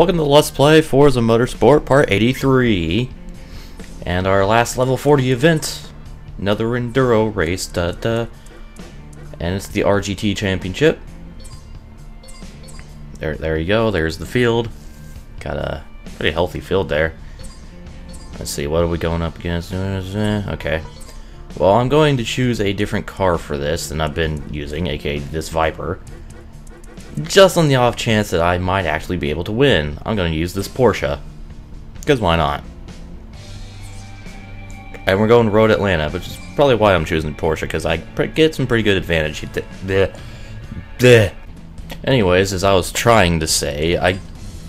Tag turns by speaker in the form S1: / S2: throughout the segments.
S1: Welcome to Let's Play Forza Motorsport Part 83. And our last level 40 event. Another Enduro race. And it's the RGT Championship. There, there you go. There's the field. Got a pretty healthy field there. Let's see, what are we going up against? Eh, okay. Well, I'm going to choose a different car for this than I've been using, aka this Viper. Just on the off chance that I might actually be able to win, I'm going to use this Porsche. Because why not? And we're going Road Atlanta, which is probably why I'm choosing Porsche, because I get some pretty good advantage. Bleh. Bleh. Anyways, as I was trying to say, I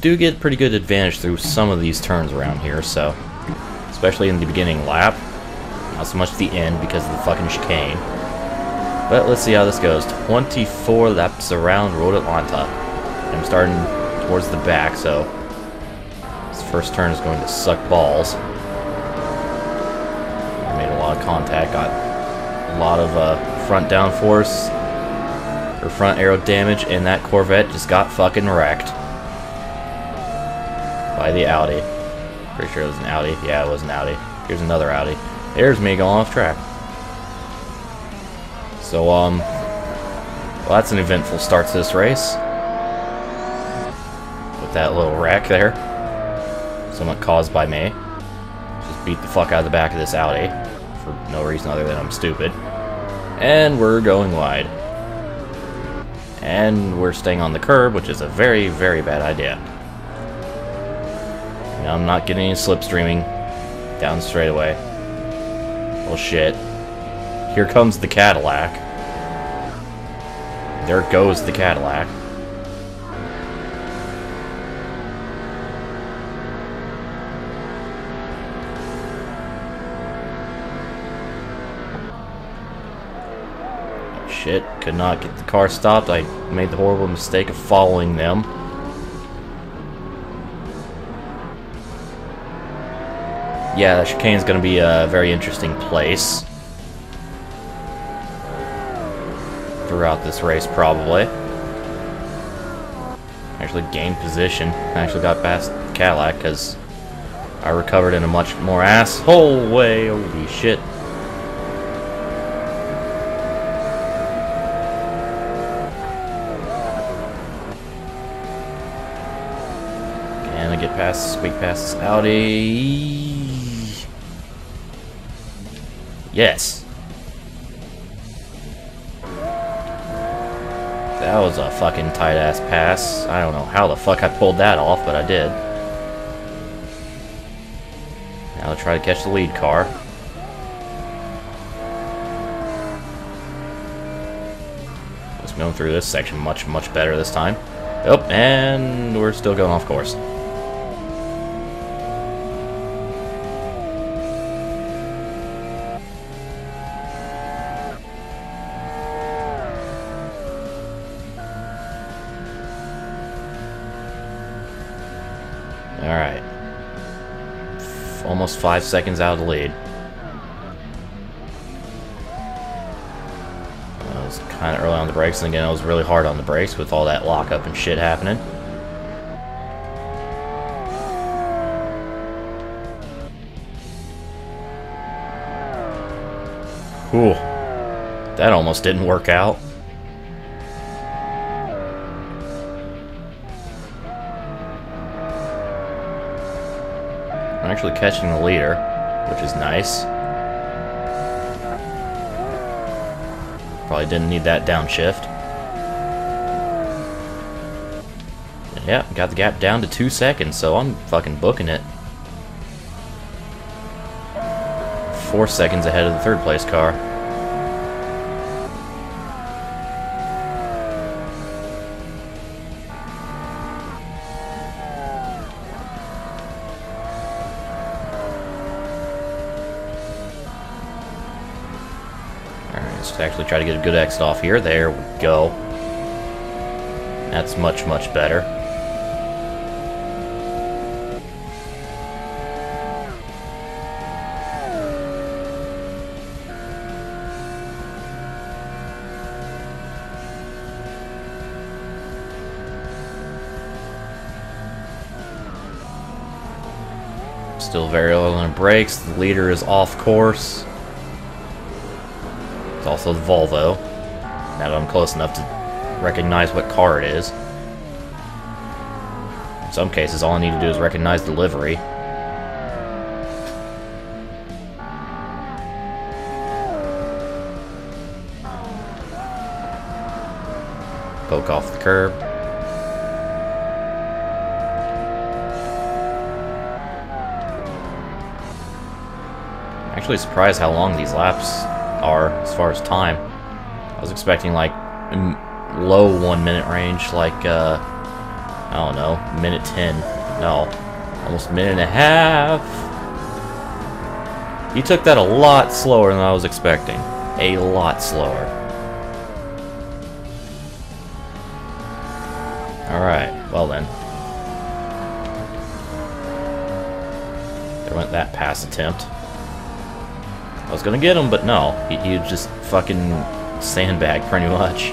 S1: do get pretty good advantage through some of these turns around here, so... Especially in the beginning lap. Not so much the end because of the fucking chicane. But let's see how this goes. 24 laps around Road Atlanta. I'm starting towards the back, so this first turn is going to suck balls. I made a lot of contact, got a lot of uh, front downforce, or front aero damage, and that Corvette just got fucking wrecked by the Audi. Pretty sure it was an Audi. Yeah, it was an Audi. Here's another Audi. There's me going off track. So, um, well, that's an eventful start to this race. With that little wreck there. Somewhat caused by me. Just beat the fuck out of the back of this Audi. For no reason other than I'm stupid. And we're going wide. And we're staying on the curb, which is a very, very bad idea. Now I'm not getting any slipstreaming down straightaway. Well, shit. Here comes the Cadillac. There goes the Cadillac. Shit, could not get the car stopped. I made the horrible mistake of following them. Yeah, the chicane's gonna be a very interesting place. Throughout this race, probably. Actually gained position. Actually got past Cadillac because I recovered in a much more asshole way. Holy shit. And I get past, squeak past Audi. Yes. That was a fucking tight-ass pass. I don't know how the fuck I pulled that off, but I did. Now I'll try to catch the lead car. Just going through this section much, much better this time. Oh, and we're still going off course. Alright. Almost five seconds out of the lead. I was kind of early on the brakes, and again, I was really hard on the brakes with all that lockup and shit happening. Ooh. That almost didn't work out. Actually catching the leader, which is nice. Probably didn't need that downshift. Yeah, got the gap down to two seconds, so I'm fucking booking it. Four seconds ahead of the third place car. Try to get a good exit off here. There we go. That's much, much better. Still very low on brakes. The leader is off course. Also Volvo. Now that I'm close enough to recognize what car it is. In some cases, all I need to do is recognize the livery. Poke off the curb. Actually surprised how long these laps are as far as time. I was expecting like low one minute range, like uh, I don't know, minute ten. No, almost minute and a half. You took that a lot slower than I was expecting. A lot slower. Alright, well then. There went that pass attempt. I was gonna get him, but no. He, he just fucking sandbag, pretty much.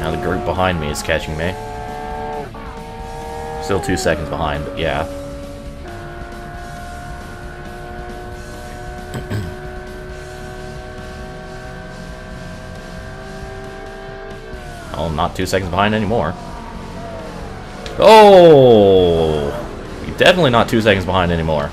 S1: Now the group behind me is catching me. Still two seconds behind, but yeah. oh, not two seconds behind anymore. Oh! Definitely not two seconds behind anymore.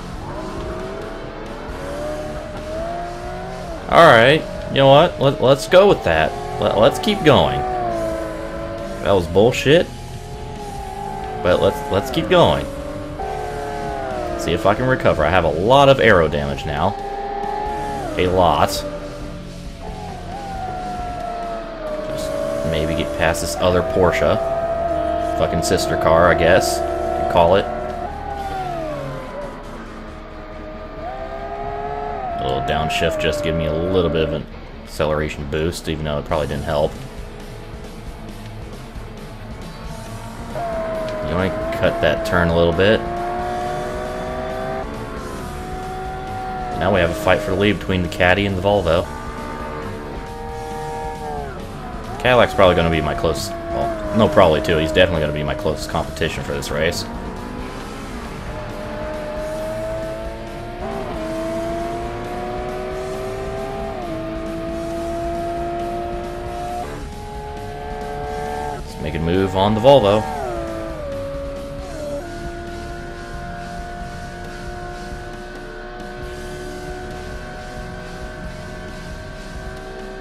S1: Alright, you know what? Let, let's go with that. Let, let's keep going. That was bullshit. But let's let's keep going. See if I can recover. I have a lot of aero damage now. A lot. Just maybe get past this other Porsche. Fucking sister car, I guess. You call it. Downshift just to give me a little bit of an acceleration boost, even though it probably didn't help. You want to cut that turn a little bit. Now we have a fight for the lead between the Caddy and the Volvo. Cadillac's probably going to be my close... Well, no, probably too. He's definitely going to be my closest competition for this race. On the Volvo.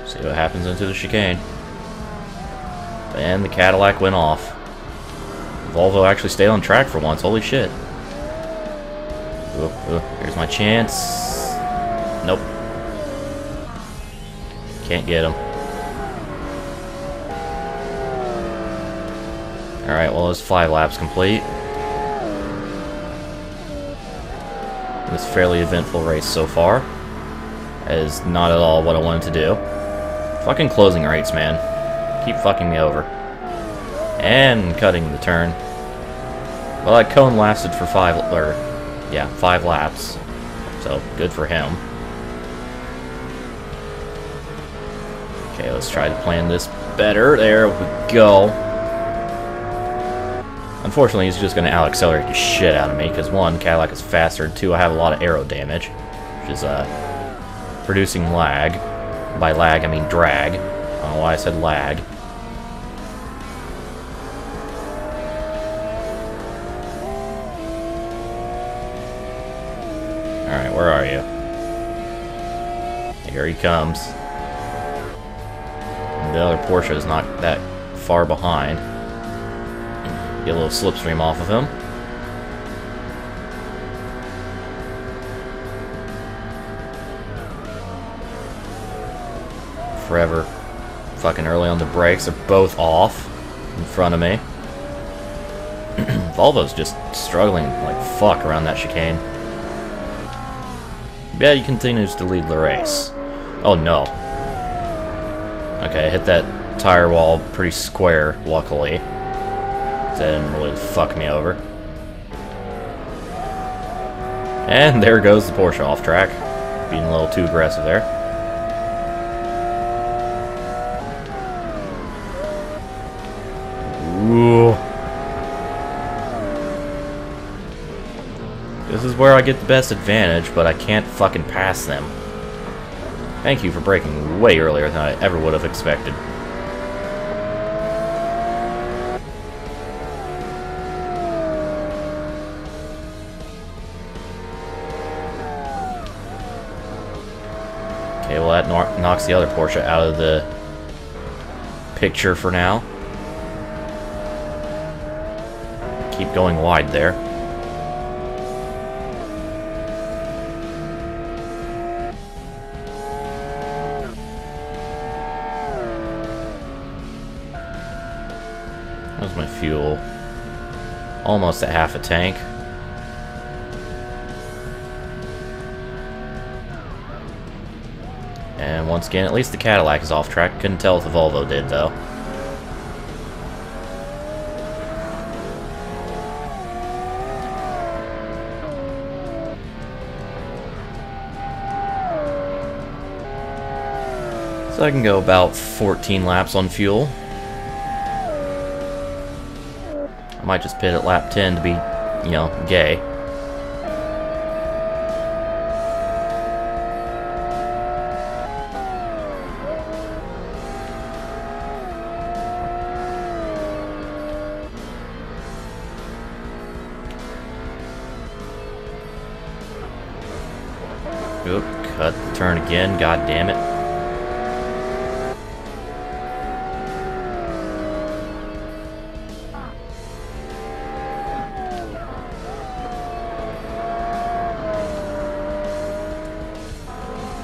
S1: See what happens into the chicane. And the Cadillac went off. Volvo actually stayed on track for once. Holy shit. Ooh, ooh, here's my chance. Nope. Can't get him. Alright, well, it's five laps complete. This fairly eventful race so far. Is not at all what I wanted to do. Fucking closing rates, man. Keep fucking me over. And cutting the turn. Well, that cone lasted for five, or, yeah, five laps. So, good for him. Okay, let's try to plan this better. There we go. Unfortunately, he's just going to out-accelerate the shit out of me, because one, Cadillac is faster, and two, I have a lot of aero damage, which is uh, producing lag. By lag, I mean drag. I don't know why I said lag. Alright, where are you? Here he comes. The other Porsche is not that far behind. Get a little slipstream off of him. Forever fucking early on the brakes. They're both off in front of me. Volvo's just struggling like fuck around that chicane. Yeah, he continues to lead the race. Oh no. Okay, I hit that tire wall pretty square, luckily. Didn't really fuck me over. And there goes the Porsche off track. Being a little too aggressive there. Ooh. This is where I get the best advantage, but I can't fucking pass them. Thank you for braking way earlier than I ever would have expected. Knocks the other Porsche out of the picture for now. Keep going wide there. How's my fuel? Almost at half a tank. Once again, at least the Cadillac is off track. Couldn't tell if the Volvo did, though. So I can go about 14 laps on fuel. I might just pit at lap 10 to be, you know, gay. Turn again, god damn it.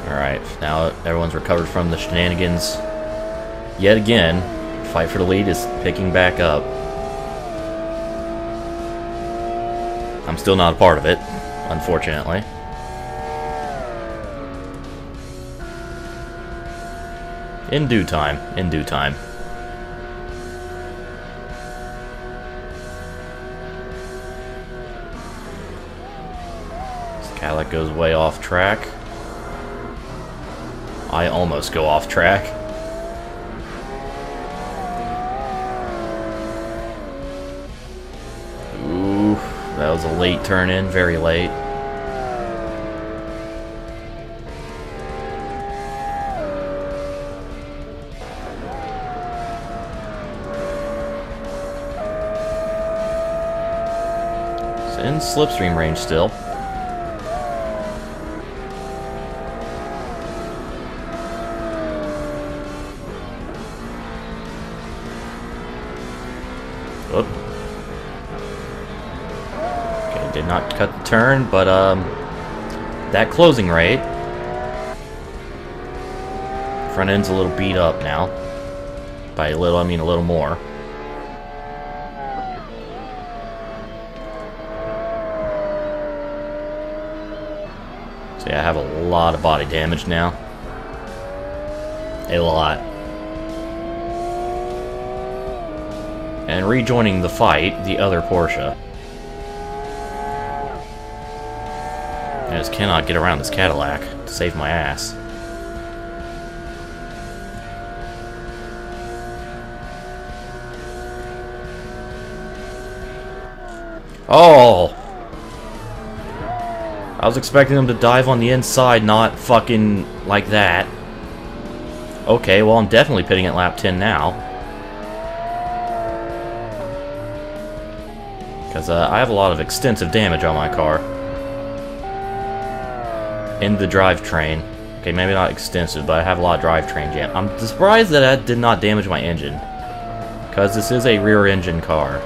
S1: Alright, now everyone's recovered from the shenanigans. Yet again, fight for the lead is picking back up. I'm still not a part of it, unfortunately. In due time. In due time. This goes way off track. I almost go off track. Ooh, that was a late turn in, very late. Slipstream range still. Oop. Okay, did not cut the turn, but um, that closing rate. Front end's a little beat up now. By a little, I mean a little more. Yeah, I have a lot of body damage now. A lot. And rejoining the fight, the other Porsche. I just cannot get around this Cadillac to save my ass. Was expecting them to dive on the inside, not fucking like that. Okay, well I'm definitely pitting at lap 10 now. Because uh, I have a lot of extensive damage on my car. In the drivetrain. Okay, maybe not extensive, but I have a lot of drivetrain jam. I'm surprised that that did not damage my engine. Because this is a rear engine car.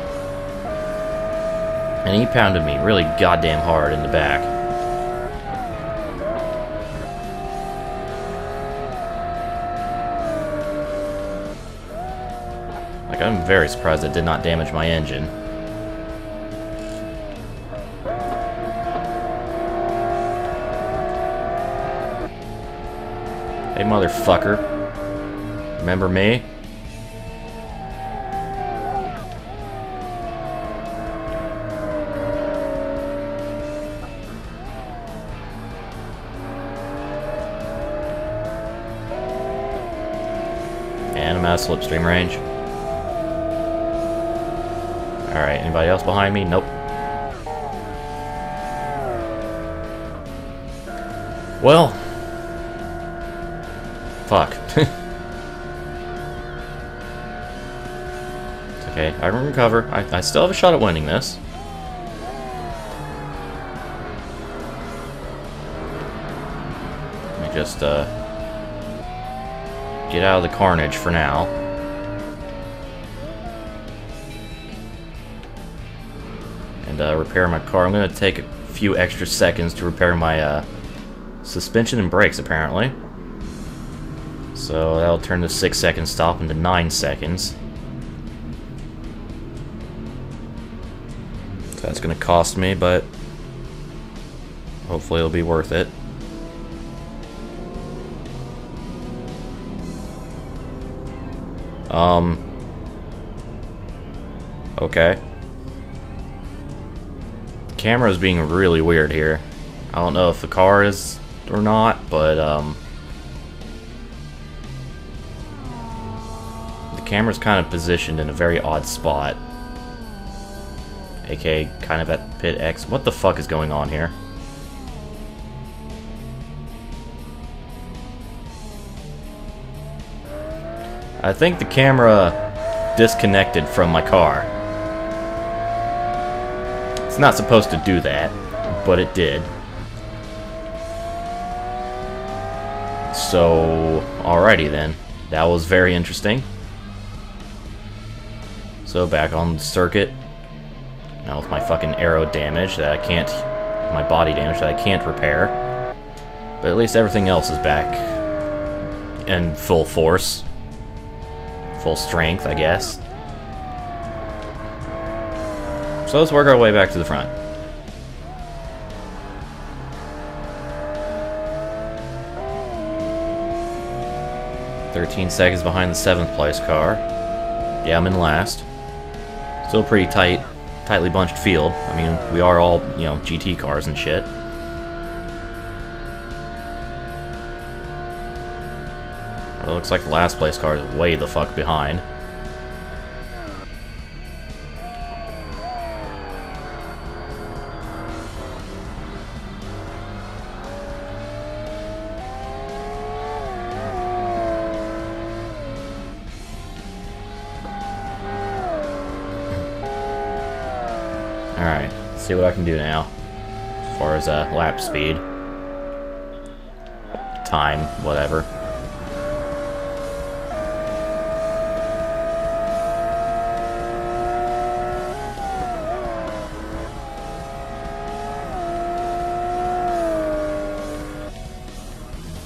S1: And he pounded me really goddamn hard in the back. Very surprised it did not damage my engine. Hey, motherfucker. Remember me? And I'm out of slipstream range. Alright, anybody else behind me? Nope. Well. Fuck. Okay, I can recover. I, I still have a shot at winning this. Let me just, uh... Get out of the carnage for now. Uh, repair my car. I'm gonna take a few extra seconds to repair my, uh... Suspension and brakes, apparently. So that'll turn the 6 second stop into 9 seconds. That's going to cost me, but hopefully it'll be worth it. Um. Okay. Camera's being really weird here. I don't know if the car is or not, but um, the camera's kind of positioned in a very odd spot. aka kind of at pit X. What the fuck is going on here? I think the camera disconnected from my car. It's not supposed to do that, but it did. So, alrighty then. That was very interesting. So back on the circuit. Now with my fucking aero damage that I can't... My body damage that I can't repair. But at least everything else is back. In full force. Full strength, I guess. So let's work our way back to the front. 13 seconds behind the 7th place car. Yeah, I'm in last. Still pretty tight, tightly bunched field. I mean, we are all, you know, GT cars and shit. Well, it looks like the last place car is way the fuck behind. See what I can do now. As far as uh, lap speed. Time, whatever.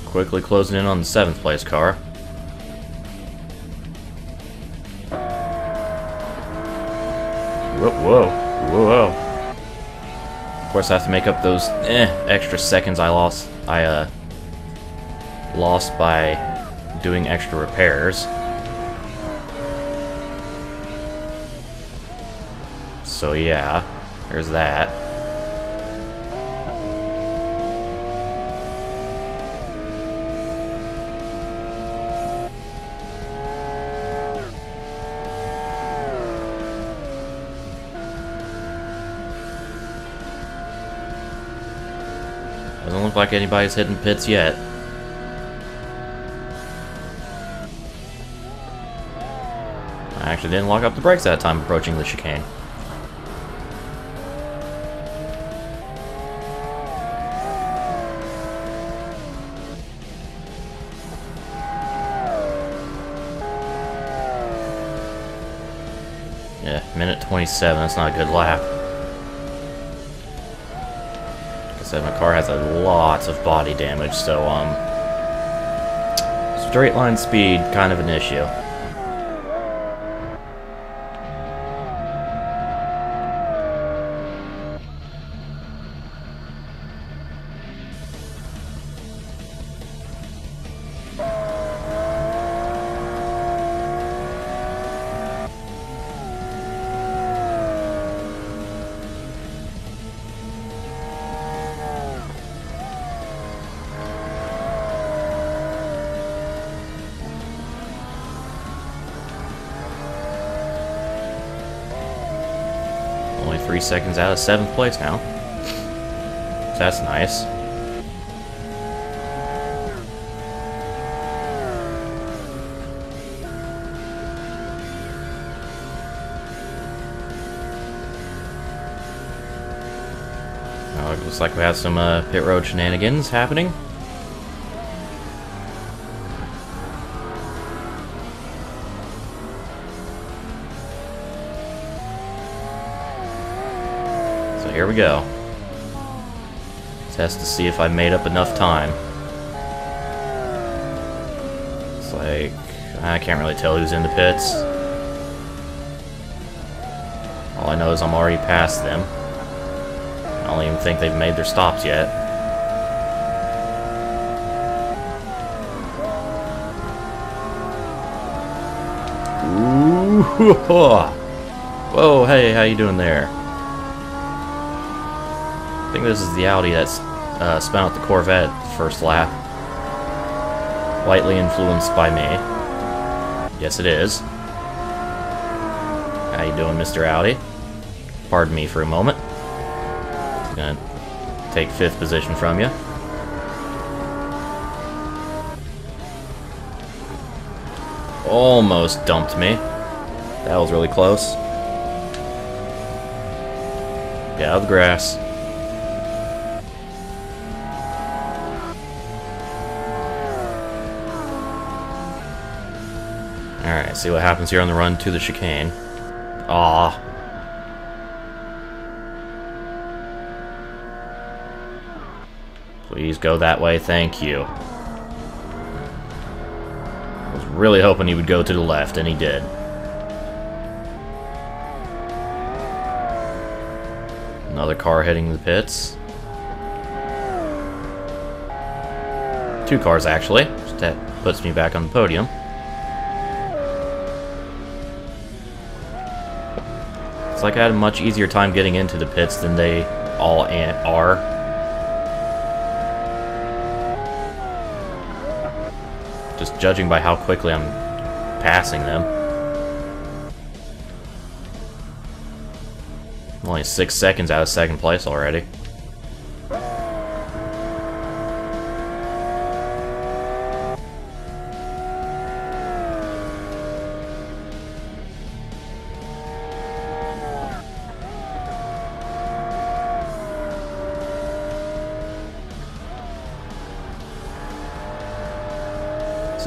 S1: Quickly closing in on the seventh place car. Course, I have to make up those eh, extra seconds I lost. I uh lost by doing extra repairs. So yeah, there's that. Doesn't look like anybody's hitting pits yet. I actually didn't lock up the brakes that time approaching the chicane. Yeah, minute 27, that's not a good lap. Said, my car has a lot of body damage, so, um... Straight line speed, kind of an issue. only three seconds out of seventh place now. That's nice. Oh, looks like we have some uh, pit road shenanigans happening. Here we go. Test to see if I made up enough time. It's like, I can't really tell who's in the pits. All I know is I'm already past them. I don't even think they've made their stops yet. Ooh, Whoa, hey, how you doing there? Think this is the Audi that's uh, spun out the Corvette first lap. Lightly influenced by me. Yes, it is. How you doing, Mr. Audi? Pardon me for a moment. Gonna take fifth position from you. Almost dumped me. That was really close. Get out of the grass. Alright, see what happens here on the run to the chicane. Ah. Please go that way, thank you. I was really hoping he would go to the left, and he did. Another car hitting the pits. Two cars, actually. That puts me back on the podium. It's like I had a much easier time getting into the pits than they all are. Just judging by how quickly I'm passing them. I'm only six seconds out of second place already.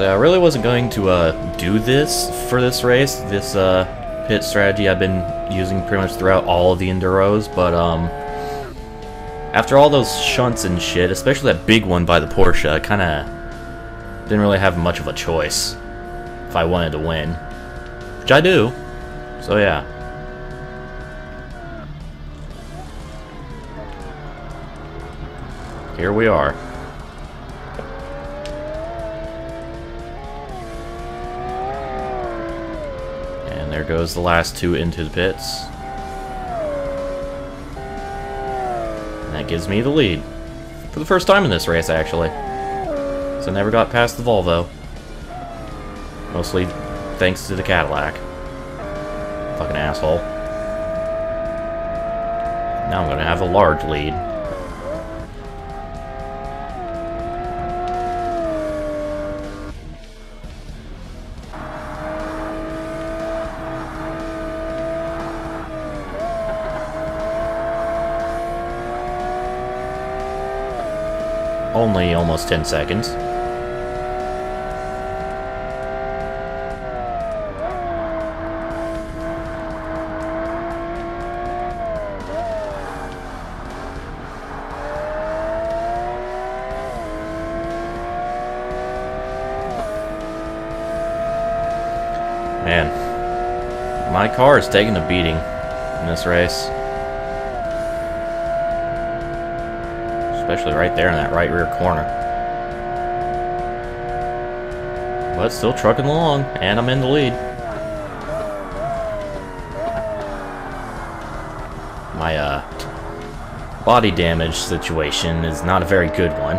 S1: So I really wasn't going to uh, do this for this race, this uh, pit strategy I've been using pretty much throughout all of the Enduros, but um, after all those shunts and shit, especially that big one by the Porsche, I kind of didn't really have much of a choice if I wanted to win, which I do, so yeah. Here we are. There goes the last two into the pits. And that gives me the lead. For the first time in this race, actually. So I never got past the Volvo. Mostly thanks to the Cadillac. Fucking asshole. Now I'm gonna have a large lead. Only almost 10 seconds. Man, my car is taking a beating in this race. Especially right there in that right rear corner. But still trucking along, and I'm in the lead. My, uh, body damage situation is not a very good one.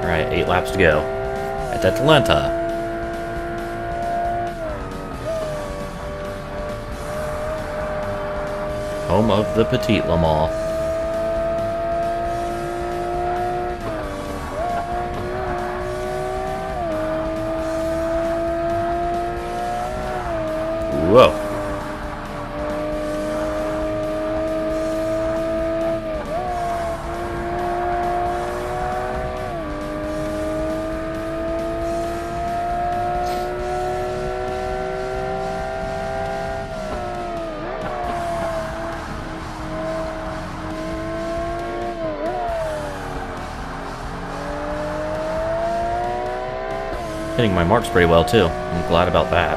S1: Alright, eight laps to go. At Atlanta. Home of the Petit Le Mans. My marks pretty well too. I'm glad about that.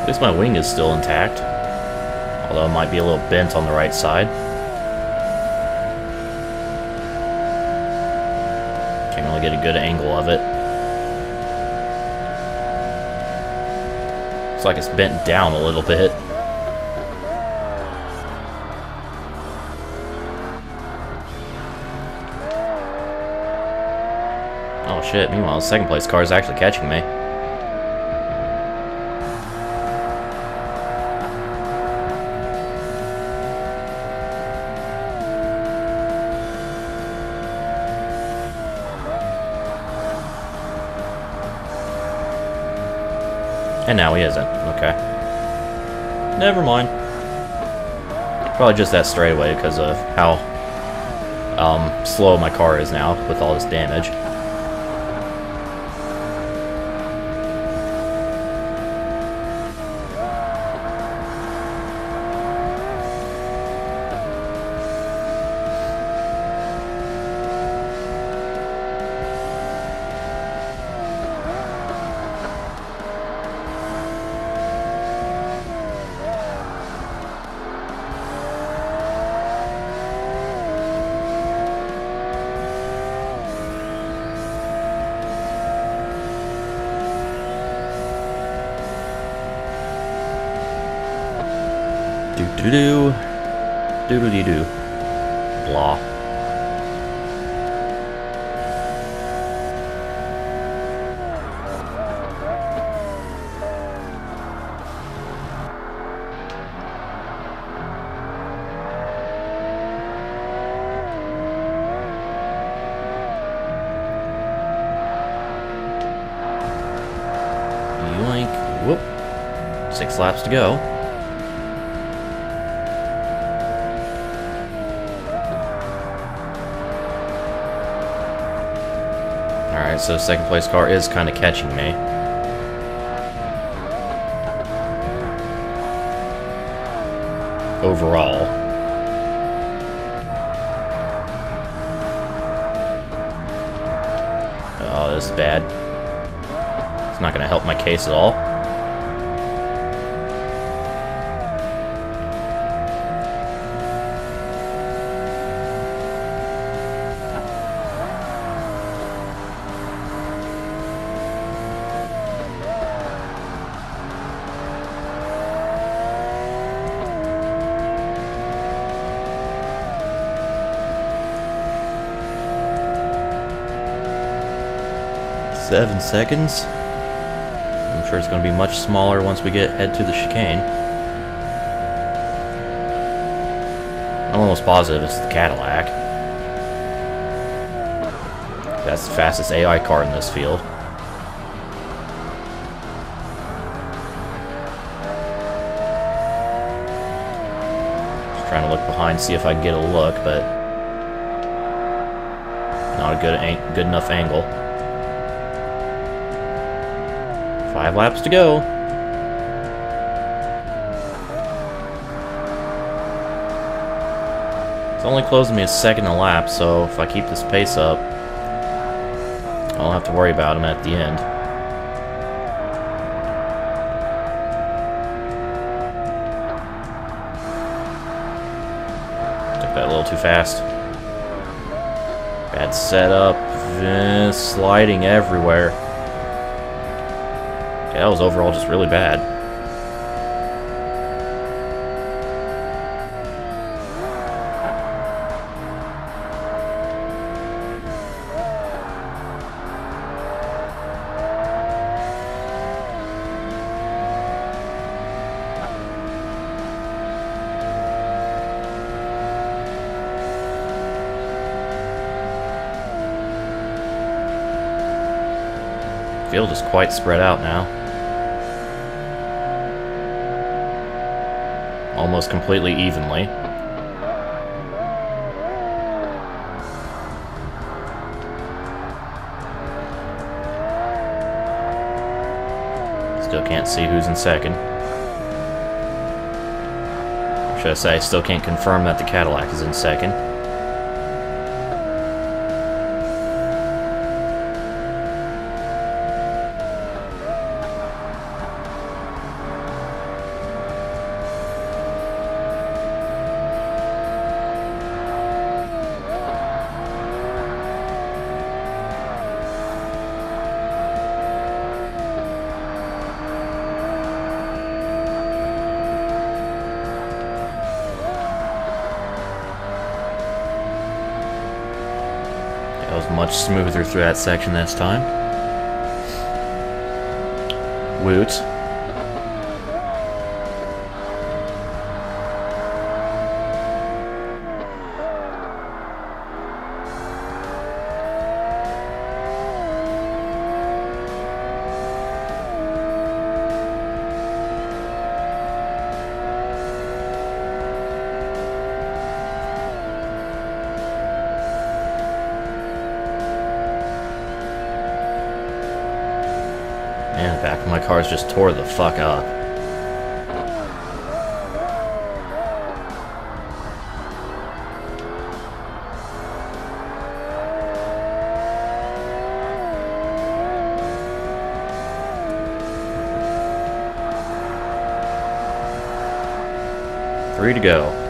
S1: At least my wing is still intact. Although it might be a little bent on the right side. Can't really get a good angle of it. Looks like it's bent down a little bit. Shit, meanwhile, the second place car is actually catching me. And now he isn't. Okay. Never mind. Probably just that straightaway because of how um, slow my car is now with all this damage. Do do do. Do do do do. Blah. Whoop. Six laps to go. So second place car is kind of catching me. Overall. Oh, this is bad. It's not going to help my case at all. Seconds. I'm sure it's going to be much smaller once we get head to the chicane. I'm almost positive it's the Cadillac. That's the fastest AI car in this field. Just trying to look behind, see if I can get a look, but not a good good enough angle. Five laps to go. It's only closing me a second a lap, so if I keep this pace up, I don't have to worry about him at the end. Took that a little too fast. Bad setup, eh, sliding everywhere. Yeah, that was overall just really bad. Field is quite spread out now. Almost completely evenly. Still can't see who's in second. Should I say, I still can't confirm that the Cadillac is in second. Smoother through that section this time. Woot. Back my car's just tore the fuck up. Three to go.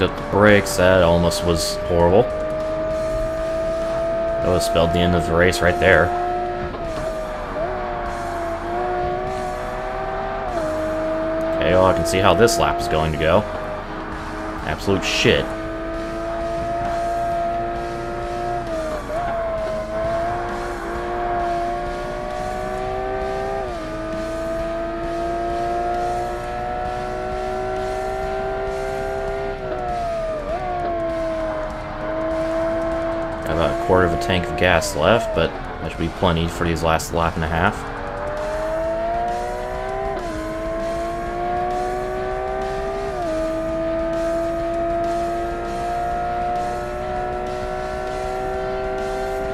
S1: Locked up the brakes. That almost was horrible. That was spelled the end of the race right there. Okay, well, I can see how this lap is going to go. Absolute shit. About a quarter of a tank of gas left, but that should be plenty for these last lap and a half.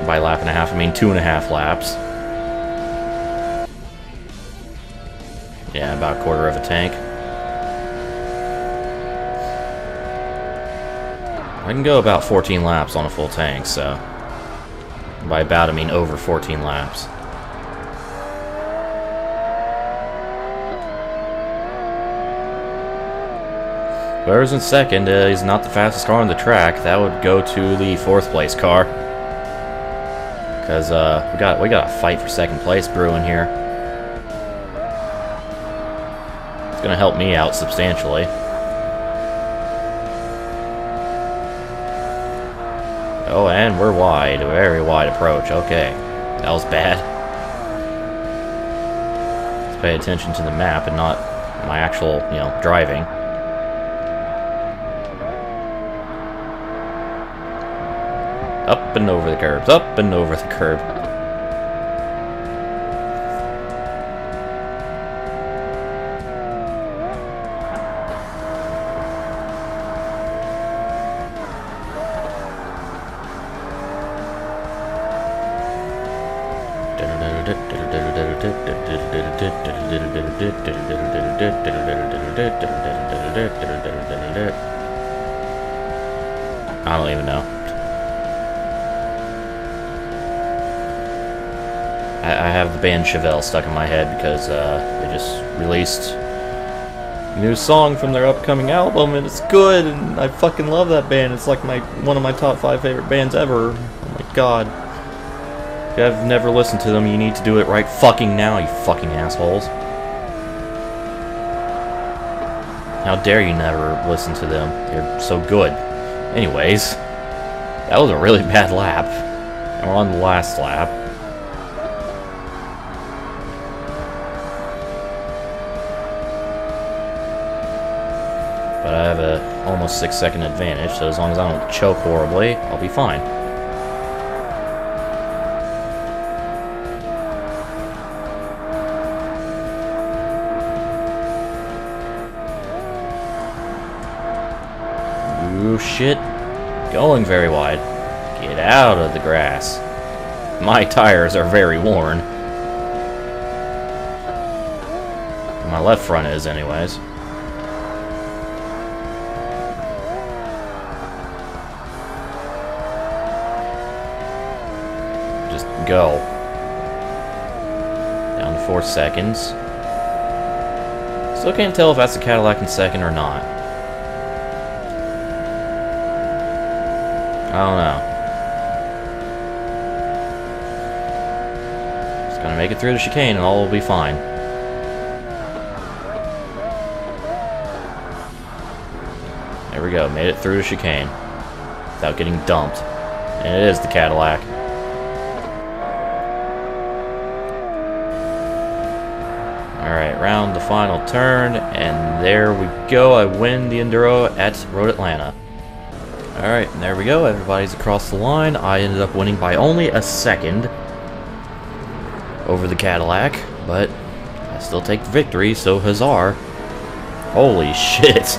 S1: By lap and a half, I mean two and a half laps. Yeah, about a quarter of a tank. I can go about 14 laps on a full tank, so... By about, I mean over 14 laps. Whoever's in second uh, is not the fastest car on the track. That would go to the fourth place car. Because uh, we got we got a fight for second place brewing here. It's gonna help me out substantially. And we're wide. Very wide approach. Okay. That was bad. Let's pay attention to the map and not my actual, you know, driving. Up and over the curbs. Up and over the curb. I don't even know. I, I have the band Chevelle stuck in my head because uh, they just released a new song from their upcoming album and it's good and I fucking love that band. It's like my one of my top five favorite bands ever. Oh my god. If you have never listened to them, you need to do it right fucking now, you fucking assholes. How dare you never listen to them? They're so good. Anyways, that was a really bad lap. And we're on the last lap. But I have a almost six second advantage, so as long as I don't choke horribly, I'll be fine. Shit. Going very wide. Get out of the grass. My tires are very worn. My left front is, anyways. Just go. Down to four seconds. Still can't tell if that's a Cadillac in second or not. Make it through the chicane and all will be fine. There we go, made it through the chicane. Without getting dumped. And it is the Cadillac. Alright, round the final turn, and there we go. I win the Enduro at Road Atlanta. Alright, there we go. Everybody's across the line. I ended up winning by only a second over the Cadillac, but I still take the victory, so huzzah. Holy shit.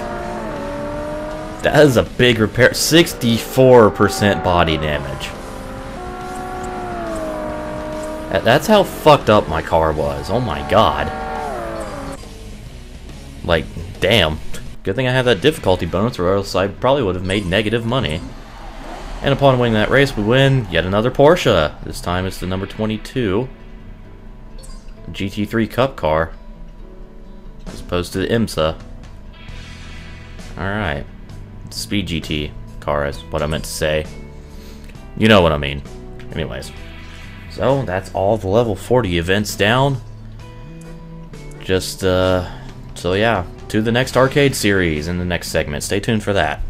S1: That is a big repair. 64% body damage. That's how fucked up my car was. Oh my god. Like, damn. Good thing I have that difficulty bonus, or else I probably would have made negative money. And upon winning that race, we win yet another Porsche. This time it's the number 22 GT3 Cup car, as opposed to the IMSA. Alright. Speed GT car is what I meant to say. You know what I mean. Anyways. So, that's all the level 40 events down. Just, uh so yeah, to the next arcade series in the next segment. Stay tuned for that.